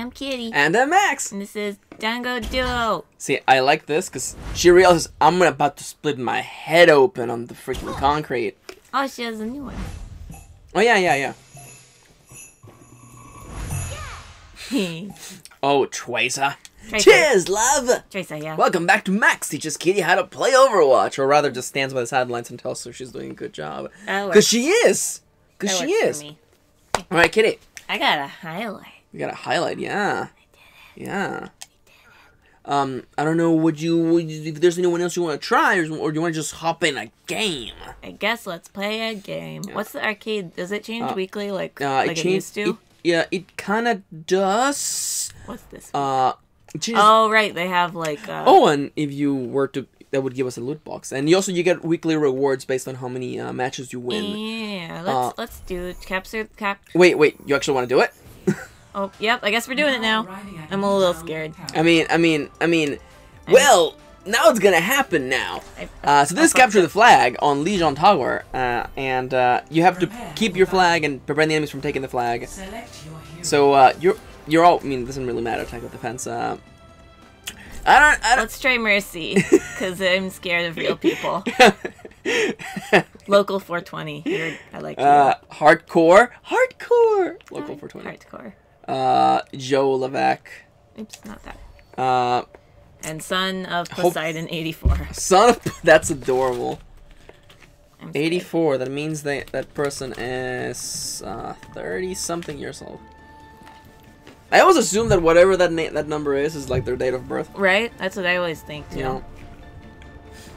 I'm Kitty. And I'm Max. And this is Dango Duo. See, I like this because she realizes I'm about to split my head open on the freaking concrete. Oh, she has a new one. Oh, yeah, yeah, yeah. Oh, Tracer. Tracer. Cheers, love! Tracer, yeah. Welcome back to Max teaches Kitty how to play Overwatch, or rather just stands by the sidelines and tells her she's doing a good job. Because she is! Because she is. Alright, Kitty. I got a highlight. You got a highlight, yeah. Yeah. Um, I don't know. Would you, would you if there's anyone else you want to try, or, or do you want to just hop in a game? I guess let's play a game. What's the arcade? Does it change Uh, weekly like, Uh, like it it, used to? It, yeah, it kind of does. What's this? Uh, changes- oh, right. They have like. Uh, oh, and if you were to, that would give us a loot box, and you also you get weekly rewards based on how many uh, matches you win. Yeah, let's Uh, let's do it. Capture cap. Wait, wait, you actually want to do it? Oh, yep. I guess we're doing it now. I'm a little scared. I mean, I mean, I mean, well, now it's gonna happen now. I- Uh, so this is capture the flag on Lijiang Tower, uh, and uh, you have to keep your flag and prevent the enemies from taking the flag. Select your hero. So uh, you're you're all. I mean, it doesn't really matter attack with defense. Uh, I don't. I Let's try mercy, because I'm scared of real people. Local 420. You're, I like you. uh, hardcore, hardcore. Local 420. Hardcore. Uh, Joe Levesque. Oops, not that. Uh, And son of Hope- Poseidon 84. son of. That's adorable. 84. That means that that person is uh, 30 something years old. I always assume that whatever that na- that number is is like their date of birth. Right? That's what I always think, too. You know.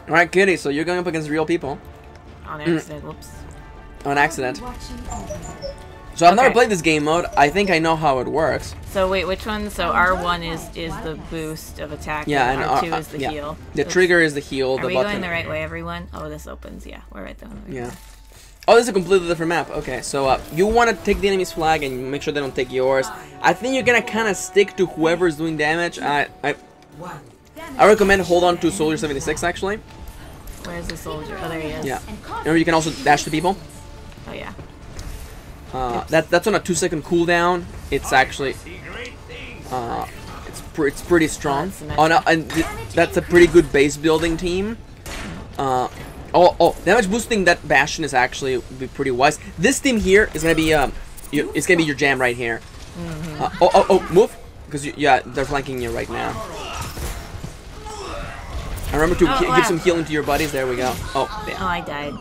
All right, Kitty. So you're going up against real people On Mm. accident. Whoops. on accident. So I've never played this game mode. I think I know how it works. So wait, which one? So R1 is is the boost of attack. Yeah, and and R2 uh, is the yeah. heal. The Oops. trigger is the heal. Are the we button. going the right way, everyone? Oh, this opens. Yeah, we're right there. Yeah. Oh, this is a completely different map. Okay, so uh, you want to take the enemy's flag and make sure they don't take yours. I think you're gonna kind of stick to whoever's doing damage. I, I. I recommend hold on to Soldier 76 actually. Where's the soldier? Oh, there he is. Yeah. Remember, you can also dash to people. Oh yeah. Uh, that that's on a two second cooldown. It's actually uh, it's pre- it's pretty strong. That's nice. Oh no, and th- that's a pretty good base building team. Uh, oh oh, damage boosting that bastion is actually be pretty wise. This team here is gonna be um, you, it's gonna be your jam right here. Mm-hmm. Uh, oh oh oh, move, because yeah, they're flanking you right now. And remember to Oh, wow. give some healing to your buddies. There we go. Oh, damn. Oh, I died.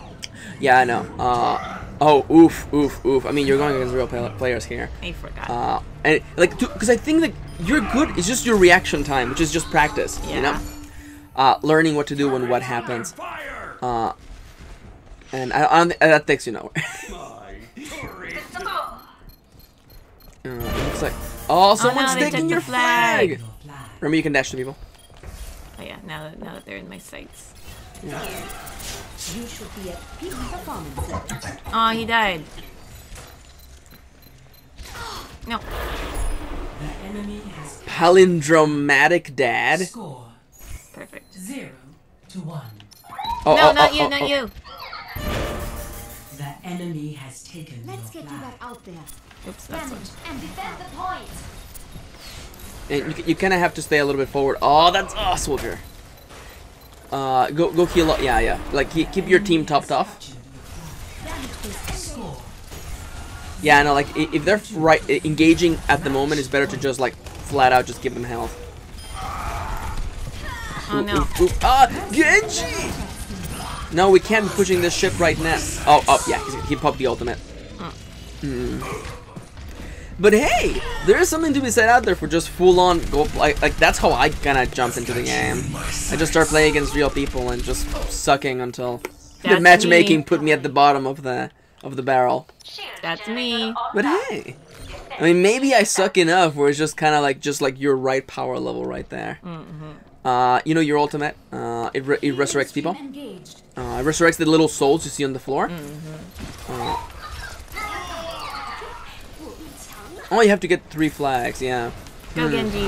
Yeah, I know. Uh, oh, oof, oof, oof. I mean, you're going against real pla- players here. I forgot. Uh, and like, because I think that you're good. It's just your reaction time, which is just practice. You know, Yeah. uh, learning what to do when what happens. Uh, and I, I that takes you nowhere. uh, looks like oh, someone's they taking your flag. flag. Remember, you can dash to people. oh yeah. Now that now that they're in my sights. You should be at peak performance level. Oh, he died. No. The enemy has Palindromatic dad. score Perfect. zero to one. Oh, no, oh, not oh, you, oh, not oh. you. The enemy has taken Let's get you back out there. Oops, that's Damage and defend the point. And you, you kind of have to stay a little bit forward. Oh, that's oh, soldier. Uh, go go heal up. Yeah, yeah. Like keep, your team topped off. Yeah, no. Like if they're right engaging at the moment, it's better to just like flat out just give them health. Oh no. Oof, oof. Ah, Genji! No, we can't be pushing this ship right now. Oh, oh, yeah, he popped the ultimate. Hmm. But hey, there is something to be said out there for just full on go like like that's how I kind of jumped into the game. I just start playing against real people and just sucking until the matchmaking me. put me at the bottom of the of the barrel. That's me. But hey, I mean maybe I suck enough where it's just kind of like just like your right power level right there. Uh, you know your ultimate. Uh, it, re- it resurrects people. Engaged. Uh, it resurrects the little souls you see on the floor. Uh, oh, you have to get three flags. Yeah. Go Hmm. Genji.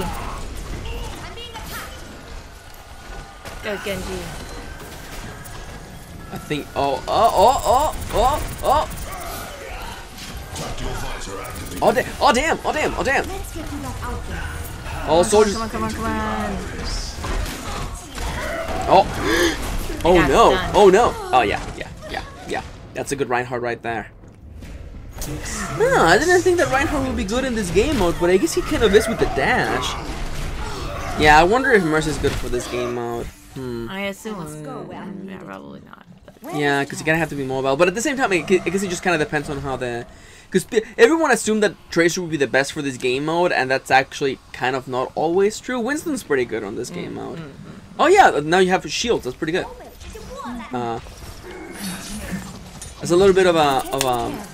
Go Genji. I think. Oh, oh, oh, oh, oh, oh. Oh damn! Oh damn! Oh damn! Oh damn! Let's get out there. All soldiers. Come on, come on, come on. Oh. Oh no! Oh no! Oh yeah, yeah, yeah, yeah. That's a good Reinhardt right there. No, I didn't think that Reinhardt would be good in this game mode, but I guess he kind of is with the dash. Yeah, I wonder if Mercy's good for this game mode. Hmm. I assume. go where I'm yeah, probably not. but- Yeah, because you gotta have to be mobile. But at the same time, I guess it just kind of depends on how the. Because everyone assumed that Tracer would be the best for this game mode, and that's actually kind of not always true. Winston's pretty good on this game mode. Oh yeah, now you have shields. That's pretty good. Uh, there's a little bit of a of a.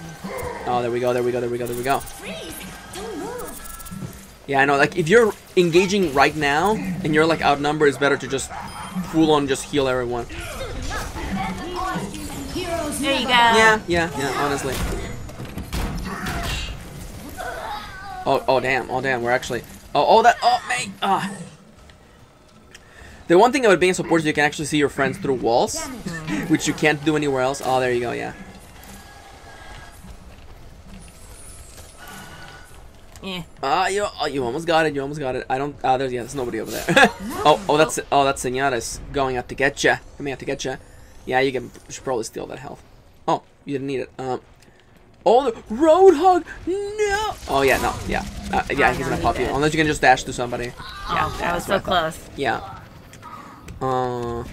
Oh, there we go. There we go. There we go. There we go. Yeah, I know. Like if you're engaging right now and you're like outnumbered, it's better to just full on just heal everyone. There you go. Yeah, yeah, yeah, honestly. Oh, oh damn, oh damn, we're actually... Oh, oh, that, oh, mate, ah. The one thing about being support is you can actually see your friends through walls, which you can't do anywhere else. Oh, there you go, yeah. Yeah. Ah, you, oh, you almost got it, you almost got it. I don't, ah, there's, yeah, there's nobody over there. oh, oh, that's, oh, that's Señoras going out to get ya. Coming out to get you. Yeah, you can, should probably steal that health. Oh, you didn't need it. Um, oh, the Roadhog, no! Oh, yeah, no, yeah. Uh, yeah, he's gonna pop you. Unless you can just dash to somebody. Yeah, that was so close. Yeah. Uh,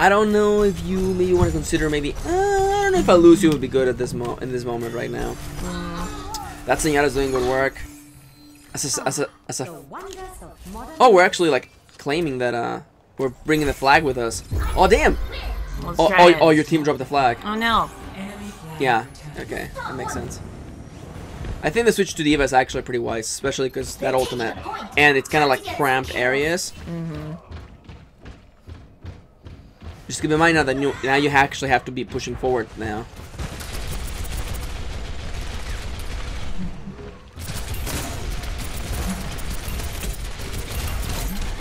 I don't know if you maybe want to consider maybe. Uh, I don't know if I lose you would be good at this mo in this moment right now. That Señora's doing good work. As a, as a, as a, wonders of modern oh, we're actually like claiming that uh we're bringing the flag with us. Oh damn! Let's Oh, try oh, it. oh your team dropped the flag. Oh no. Yeah. Okay, that makes sense. I think the switch to D.Va is actually pretty wise, especially because that ultimate, and it's kind of like cramped areas. Mm-hmm. Just keep in mind now that you now you actually have to be pushing forward now.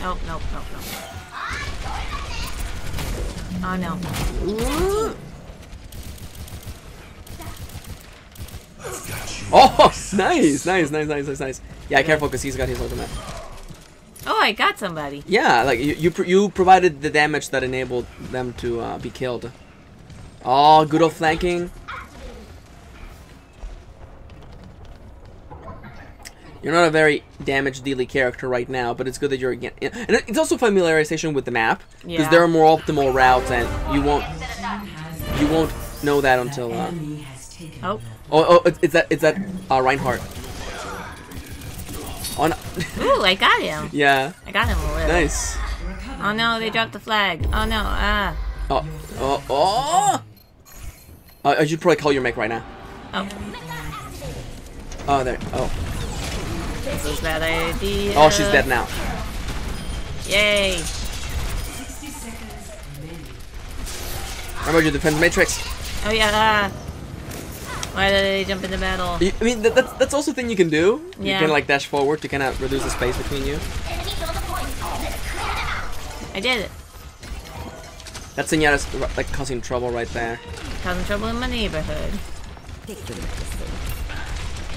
Nope, nope, nope, nope. Oh no. Oh, nice, nice, nice, nice, nice, nice. Yeah, careful because he's got his ultimate. Oh, I got somebody. Yeah, like you you, pr you provided the damage that enabled them to uh, be killed. Oh, good old flanking. You're not a very damage dealing character right now, but it's good that you're again. And it's also familiarization with the map because Yeah. there are more optimal routes, and you won't you won't know that until. Uh, Enemy has taken Oh. oh, oh, it's, it's that it's that uh, Reinhardt. Oh, no. Ooh, I got him. yeah, I got him a little. nice. Oh no, they dropped the flag. Oh no, ah. Oh, oh, oh! Uh, I should probably call your mech right now. Oh, Oh, there. Oh, this was a bad idea. oh, she's dead now. Yay. 60 seconds remaining. Remember your defense matrix. Oh yeah. Ah. Why did they jump into battle? You- I mean, that, that's that's also a thing you can do. Yeah. You can like dash forward to kind of reduce the space between you. I did it. That's Señora's like causing trouble right there. Causing trouble in my neighborhood.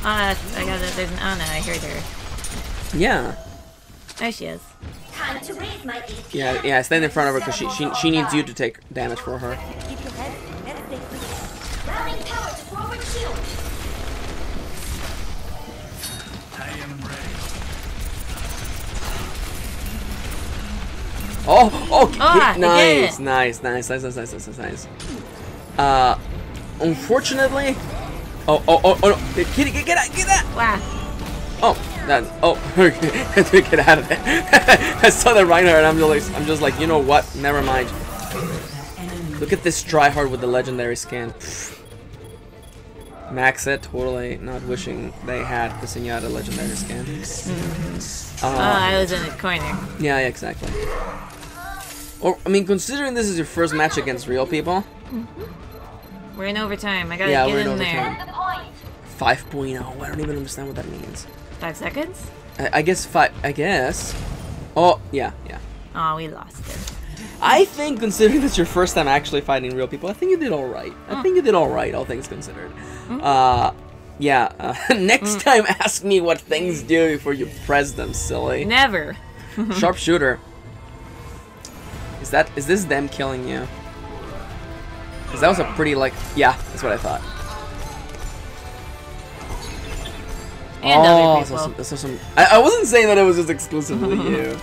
Ah, I got it. There's an. Oh no, I heard her. Yeah, There she is. Time to raise my AP. yeah, yeah. Stand in front of her because she, she she needs you to take damage for her. Keep your head meditating. Routing power to forward shield. Oh, oh, I hit- did nice, nice, nice, nice, nice, nice, nice, nice, nice. Uh, unfortunately, oh, oh, oh, oh, no, kitty, get, get out, get out. Wow. Oh, that, oh, get out of there. I saw the Reinhardt and I'm just, like, I'm just like, you know what? Never mind. Look at this tryhard with the legendary skin. Max it, totally not wishing they had the Senora legendary skin. Oh, Uh, I was in the corner. yeah, yeah, exactly. Or, I mean, considering this is your first match against real people, We're in overtime. I gotta Yeah, get we're in in there. Overtime. Point. 5.0, I don't even understand what that means. Five seconds? I, I guess five, I guess. Oh, yeah, yeah. Oh, we lost it. I think, considering this your first time actually fighting real people, I think you did all right. I think you did all right, all things considered. Uh, Yeah, uh, next Mm. time ask me what things do before you press them, silly. Never. Sharpshooter. Is that is this them killing you? Cause that was a pretty like yeah, that's what I thought. And oh, other so people. some, so some. I, I wasn't saying that it was just exclusively you,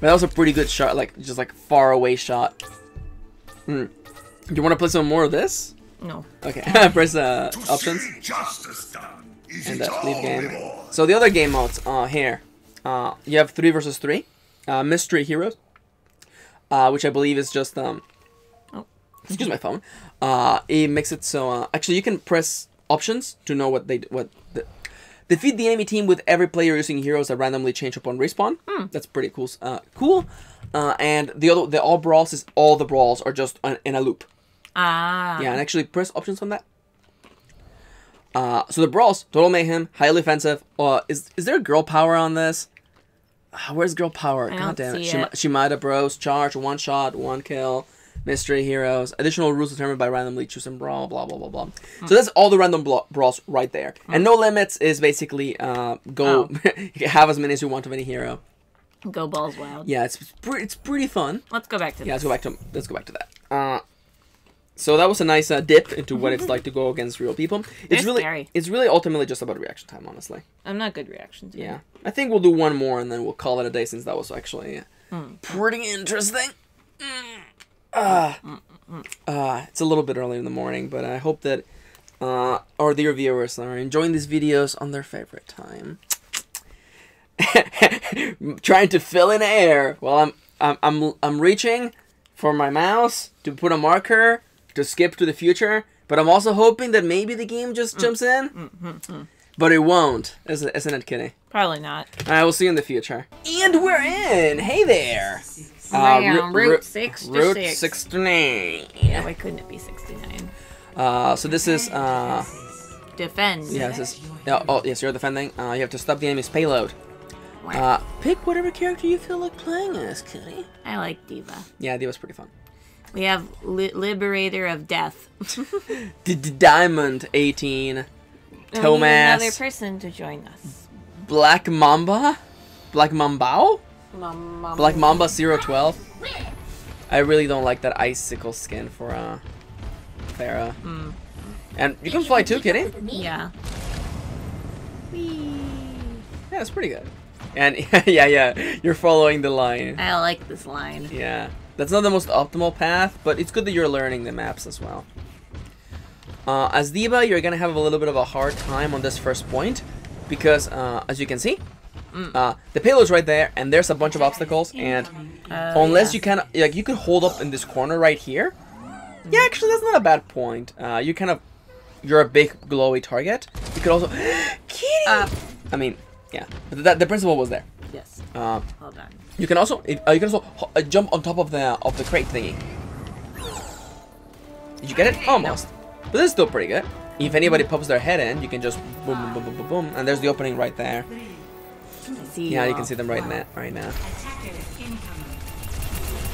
but that was a pretty good shot, like just like far away shot. Hmm. Do You want to play some more of this? No. Okay, press uh, options Justice done. Is and uh, leave game. So the other game modes, uh, here, uh, you have three versus three, uh, mystery heroes, uh, which I believe is just um, Oh. excuse my phone. Uh, it makes it so uh, actually you can press options to know what they what the, defeat the enemy team with every player using heroes that randomly change upon respawn. That's pretty cool. Uh, cool. Uh, and the other the all brawls is all the brawls are just on, in a loop. Ah. Yeah, and actually press options on that. Uh, so the brawls, total mayhem, highly offensive. Uh, is is there girl power on this? Ah, where's girl power? I God damn it. see Shima- it. Shimada Bros, charge, one shot, one kill, mystery heroes, additional rules determined by randomly choosing brawl, blah blah blah blah. Hmm. So that's all the random bla- brawls right there. And no limits is basically uh, go Oh. have as many as you want of any hero. Go balls wild. Yeah, it's pretty it's pretty fun. Let's go back to Yeah, let's go back to let's go back to that. Uh, so that was a nice uh, dip into what it's like to go against real people. It's They're really scary. it's really ultimately just about reaction time, honestly. I'm not good reaction to it. Yeah, I think we'll do one more and then we'll call it a day since that was actually uh, pretty interesting. Mm. Ah, uh, it's a little bit early in the morning, but I hope that uh, our dear viewers are enjoying these videos on their favorite time. Trying to fill in air while I'm I'm I'm I'm reaching for my mouse to put a marker to skip to the future, but I'm also hoping that maybe the game just jumps in. But it won't, isn't isn't it, Kitty? Probably not. Alright, we'll see you in the future. And we're in! Hey there! Ru- Route Ru- 69. Route 69. Yeah, why couldn't it be 69? Uh, so this is, uh, Defend. yeah, this is, yeah, oh, yes, you're defending. Uh, you have to stop the enemy's payload. Uh, pick whatever character you feel like playing as, Kitty. I like D.Va. Yeah, was pretty fun. We have li- Liberator of Death. D- D- Diamond 18. We Tomas. another person to join us. Black Mamba? Black Mambao? Black Mamba 012. I really don't like that icicle skin for uh Pharah. And you can fly too, Kitty. Yeah. Yeah, it's pretty good. And yeah, yeah, you're following the line. I like this line. Yeah, that's not the most optimal path, but it's good that you're learning the maps as well. Uh, as D.Va, you're gonna have a little bit of a hard time on this first point because, uh, as you can see, uh, the payload's right there, and there's a bunch of obstacles, and Uh, unless yeah. you can, like, you could hold up in this corner right here. Yeah, actually, that's not a bad point. Uh, you kind of, you're a big glowy target. You could also, Kitty. Uh, I mean, yeah, but that, the principle was there. yes. Uh, Hold on. you can also uh, you can also uh, jump on top of the of the crate thingy. Did you get it? Almost. But this is still pretty good. If anybody pops their head in, you can just boom, boom, boom, boom, boom, boom, and there's the opening right there. I see Yeah, you all. can see them right now. Right now. Attacker incoming.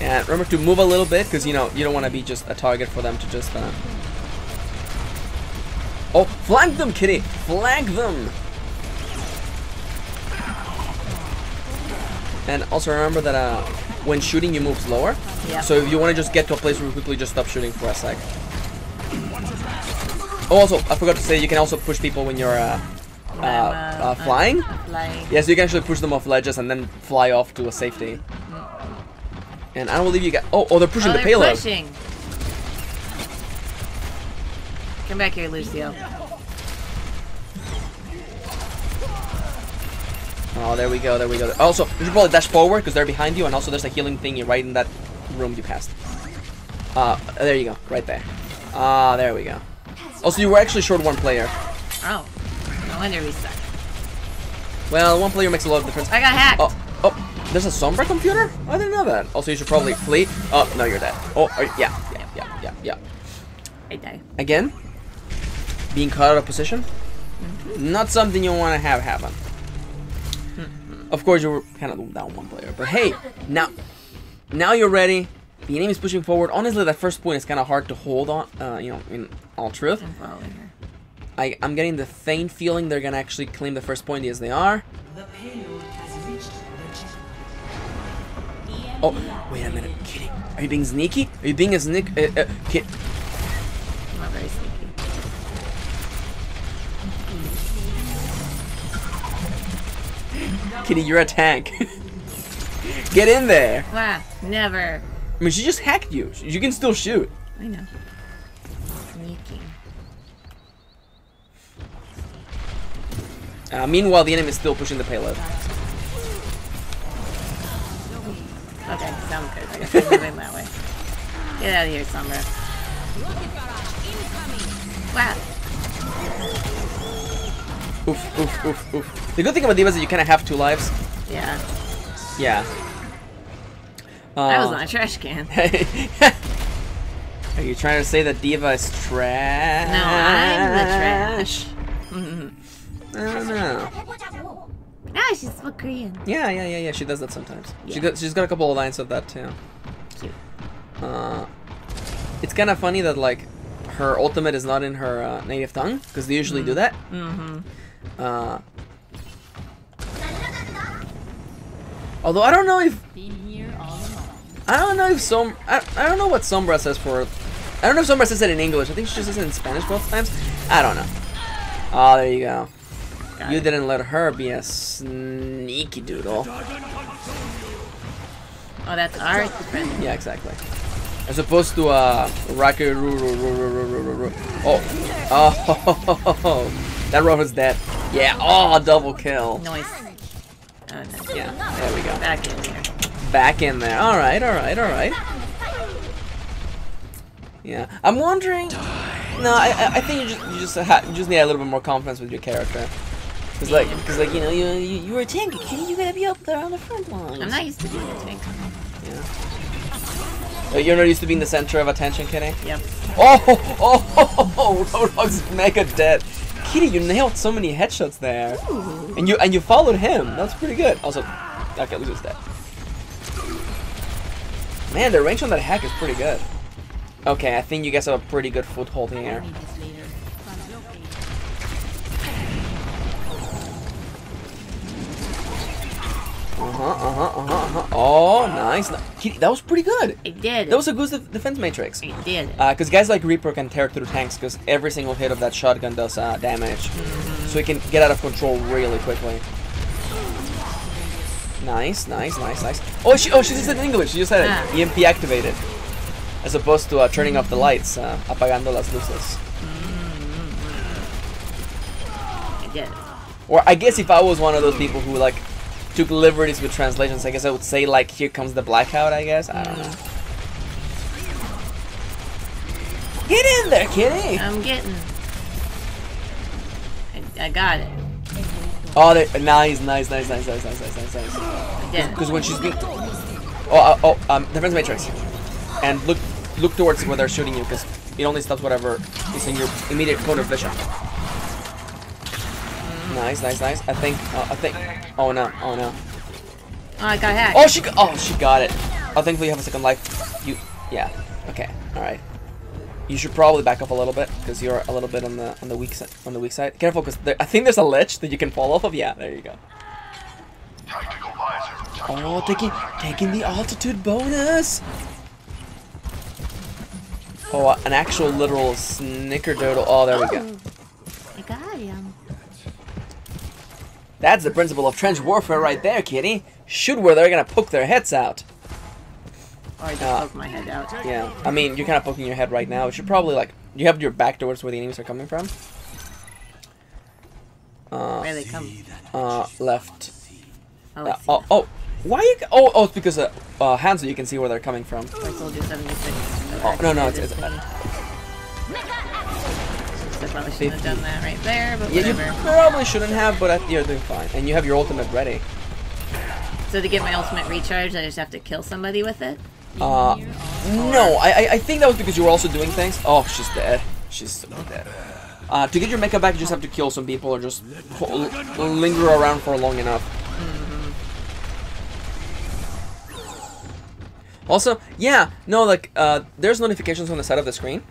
And remember to move a little bit, because you know you don't want to be just a target for them to just. Uh... Oh, flank them, kitty! Flank them! And also remember that uh, when shooting, you move slower. Yeah. So if you want to just get to a place where you quickly just stop shooting for a sec. Oh, also, I forgot to say, you can also push people when you're uh, uh, uh, flying. Flying. Yes, you can actually push them off ledges and then fly off to a safety. And I don't believe you got. Oh, oh, they're pushing oh, the they're payload. pushing. Come back here, Lucio. Oh, there we go, there we go. Also, you should probably dash forward because they're behind you, and also there's a healing thingy right in that room you passed. Uh, there you go, right there. Ah, there we go. Also, you were actually short one player. Oh. No wonder we suck. Well, one player makes a lot of difference. I got hacked. Oh, oh, there's a Sombra computer? I didn't know that. Also, you should probably flee. Oh, no, you're dead. Oh, are, yeah, yeah, yeah, yeah, yeah. I die. Again, being caught out of position, not something you want to have happen. Of course, you were kind of down one player, but hey, now, now you're ready. The enemy is pushing forward. Honestly, that first point is kind of hard to hold on. Uh, you know, in all truth. I'm. I, I'm getting the faint feeling they're gonna actually claim the first point as they are. The payload has reached the checkpoint. Oh, wait a minute, Kitty. Are you being sneaky? Are you being a sneak? Uh, uh, Kid. Not very sneaky. Kitty, you're a tank. Get in there. Wow, never. I mean, she just hacked you. You can still shoot. I know. Uh, meanwhile, the enemy is still pushing the payload. Okay, sounds good. I guess I'm moving that way. Get out of here, Sombra. Wow. Oof, oof, oof, oof. The good thing about D.Va is that you kind of have two lives. Yeah. Yeah. That was Uh, not a trash can. Are you trying to say that D.Va is trash? No, I'm the trash. I don't know. Ah, she's so Korean. Yeah, yeah, yeah, yeah. She does that sometimes. She got, she's got a couple of lines of that too. Cute. Uh, it's kind of funny that like her ultimate is not in her uh, native tongue because they usually do that. Mm-hmm. Uh, although I don't know if I don't know if Som I, I don't know what Sombra says for I don't know if Sombra says it in English. I think she just says it in Spanish both times. I don't know. Oh, there you go. Got you it. didn't let her be a sneaky doodle. Oh, that's our friend. Yeah, exactly. As opposed to uh, Rocket Roo Roo Roo Roo Roo Roo Roo. Oh, oh, that robot's dead. Yeah, oh, double kill. Oh, nice. Yeah, there we go. Back in there. Back in there. All right, all right, all right. Yeah, I'm wondering. No, I, I think you just you just you just need a little bit more confidence with your character. Cause like, cause like you know you you, you were a tank, kid. You gotta be up there on the front lines. I'm not used to being a tank. Yeah. Oh, you're not used to being the center of attention, Kitty. Yep. Oh, oh, oh, oh, oh, Roadhog's mega dead. Kitty, you nailed so many headshots there, Ooh. and you and you followed him. That's pretty good. Also, okay, Ludo's dead. Man, the range on that hack is pretty good. Okay, I think you guys have a pretty good foothold here. Uh uh. Oh, nice. Ni- Kitty, that was pretty good. I did. That was a good defense matrix. I did. Because guys like Reaper can tear through tanks because every single hit of that shotgun does uh, damage. So he can get out of control really quickly. Nice, nice, nice, nice. Oh, she, oh, she just said in English. She just said Ah. it. EMP activated. As opposed to uh, turning off the lights, uh, apagando las luces. I did. Or I guess if I was one of those people who like took liberties with translations, I guess I would say like, here comes the blackout, I guess. I don't know. Get in there, kitty! I'm getting. I, I got it. Oh, they, nice, nice, nice, nice, nice, nice, nice, nice, nice. Because when she's being, oh, uh, oh, um, defense matrix, and look, look towards where they're shooting you, because it only stops whatever is in your immediate cone of vision. Nice, nice, nice. I think, uh, I think. Oh no, oh no. Oh, I got hacked. Oh, she, got, oh, she got it. Oh, thankfully you have a second life. You, yeah. Okay, all right. You should probably back up a little bit because you're a little bit on the on the weak side. On the weak side. Careful, because I think there's a ledge that you can fall off of. Yeah, there you go. Tactical visor. Oh, taking taking the altitude bonus. Oh, uh, an actual literal snickerdoodle. Oh, there we go. I got him. That's the principle of trench warfare right there, kitty. Shoot where they're gonna poke their heads out. Or I just Ah. poked my head out. Yeah, I mean, you're kind of poking your head right now. You should probably like you have your back towards where the enemies are coming from. Uh, Where they come. uh, left. Oh, Uh, oh, oh, why you? Oh, oh, it's because uh, uh, Hansel. You can see where they're coming from. I told you 76. Oh, no, no, it's, it's I probably shouldn't have done that right there, but yeah, you whatever. probably shouldn't have, but you're doing fine, and you have your ultimate ready. So to get my ultimate recharge, I just have to kill somebody with it? Uh, no, I, I- I think that was because you were also doing things. Oh, she's dead. She's so dead. Uh, to get your mecha back, you just have to kill some people or just linger around for long enough. Also, yeah, no, like, uh, there's notifications on the side of the screen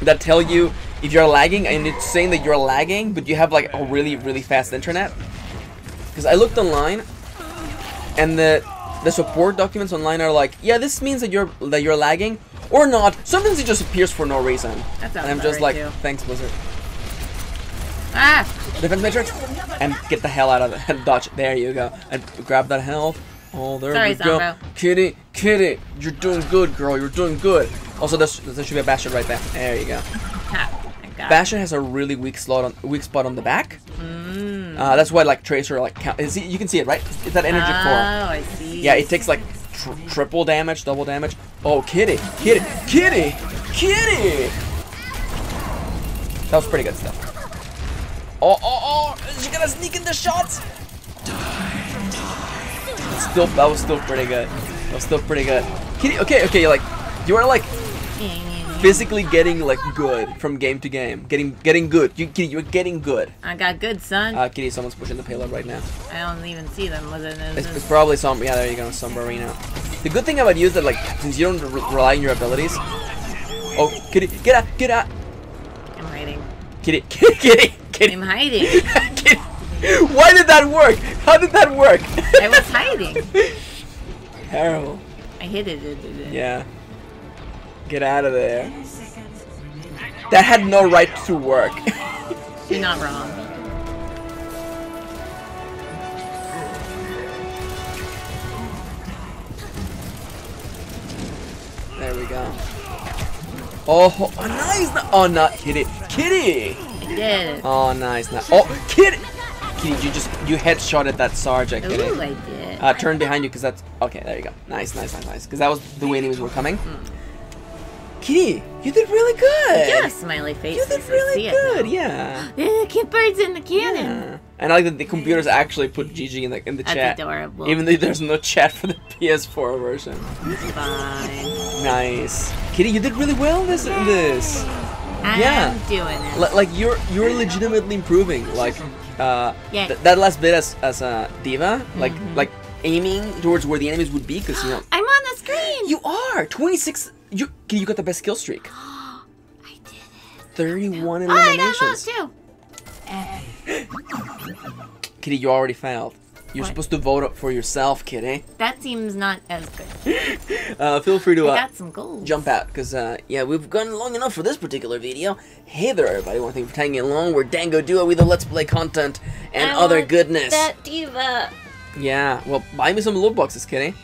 that tell you if you're lagging and it's saying that you're lagging, but you have like a really really fast internet. Because I looked online, and the the support documents online are like, yeah, this means that you're that you're lagging or not. Sometimes it just appears for no reason, and I'm just right, like, too. thanks, Blizzard. Ah! Defense matrix, and get the hell out of it. Dodge. There you go. And grab that health. Oh, there Sorry, we go. Kitty, Kitty, you're doing good, girl. You're doing good. Also, there should be a Bastion right there. There you go. It. Bastion has a really weak slot on weak spot on the back. Mm. Uh, that's why like Tracer like count, is you can see it right. It's that energy oh, core. I see. Yeah, it takes like tr triple damage, double damage. Oh, Kitty, Kitty, Kitty, Kitty. That was pretty good stuff. Oh, oh, oh! Is she gonna sneak in the shots? Still, that was still pretty good. That was still pretty good. Kitty, okay, okay, you like you are like physically getting like good from game to game. Getting, getting good. You, Kitty, you're getting good. I got good, son. Uh, Kitty, someone's pushing the payload right now. I don't even see them. Was it? It's, it's probably some. Yeah, there you go, Submarino. The good thing about you is that like since you don't re rely on your abilities. Oh, Kitty, get out, get out, I'm hiding. Kitty, Kitty, Kitty, Kitty. I'm hiding. Kitty. Why did that work? How did that work? I was hiding. Terrible. I hit it. it, it, it. Yeah. Get out of there. That had no right to work. You're not wrong. there we go. Oh, oh nice. Oh, not Kitty. Kitty. I did it. Oh, nice. nice. Oh, Kitty. Kitty, you just you headshotted that Sarge. Kitty. Ooh, I did. Uh, turn behind you because that's okay. There you go. Nice, nice, nice, nice. Because that was the way enemies were coming. Kitty, you did really good. yeah, smiley face. you did I really good. Yeah. Yeah, keep birds in the cannon. yeah. And I like that the computers actually put GG in the in the That's chat, adorable. even though there's no chat for the PS4 version. Fine. Nice, Kitty, you did really well in this. This. I'm Yeah. doing it. Li- like you're you're legitimately improving. Like uh, Yeah. th- that last bit as as a diva, like Mm-hmm. like aiming towards where the enemies would be, because you know I'm on the screen. You are 26. You you got the best kill streak. I did it. 31 Oh, I got eliminations. those too. Kitty, you already failed. You're What? supposed to vote up for yourself, Kitty. That seems not as good. Uh, feel free to I uh, got some gold. jump out because uh, yeah, we've gone long enough for this particular video. Hey there, everybody! Thank you for tagging along. We're Dango Duo with the Let's Play content and I other goodness. That diva. Yeah, well, buy me some loot boxes, Kitty.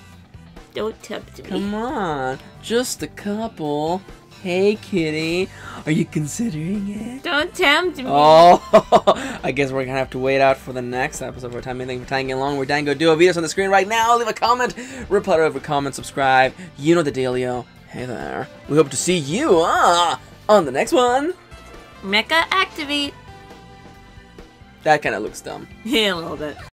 Don't tempt me. Come on, just a couple. Hey, Kitty, are you considering it? Don't tempt me. Oh, I guess we're gonna have to wait out for the next episode. For time thank you for tagging along. We're Dango Duo. Videos on the screen right now. Leave a comment, reply to every comment, subscribe. You know the dealio. Hey there. We hope to see you uh, on the next one. Mecha activate. That kind of looks dumb. Yeah, a little bit.